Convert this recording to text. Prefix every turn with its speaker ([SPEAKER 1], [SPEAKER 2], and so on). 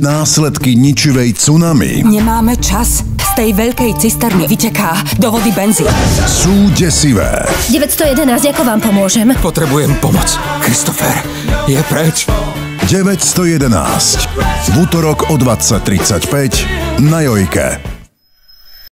[SPEAKER 1] Následky ničivej tsunami.
[SPEAKER 2] Nemáme čas. Z tej veľkej cisterny vyteká do vody benzín.
[SPEAKER 1] Sú desivé.
[SPEAKER 3] 911, ako vám pomôžem?
[SPEAKER 4] Potrebujem pomoc. Christopher, je preč.
[SPEAKER 1] 911. V útorok o 20.35 na Jojke.